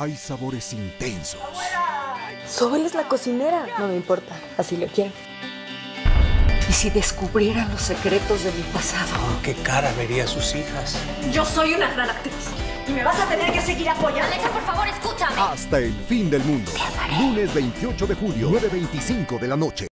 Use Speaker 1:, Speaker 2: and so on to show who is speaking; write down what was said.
Speaker 1: hay sabores intensos.
Speaker 2: Sobel es la cocinera. No me importa, así lo quiero.
Speaker 3: ¿Y si descubrieran los secretos de mi pasado?
Speaker 4: Oh, ¿Qué cara vería a sus hijas?
Speaker 3: Yo soy una gran actriz. Y me vas a tener que seguir apoyando.
Speaker 5: Alexa, por favor, escúchame.
Speaker 1: Hasta el fin del mundo. Lunes 28 de julio, 9.25 de la noche.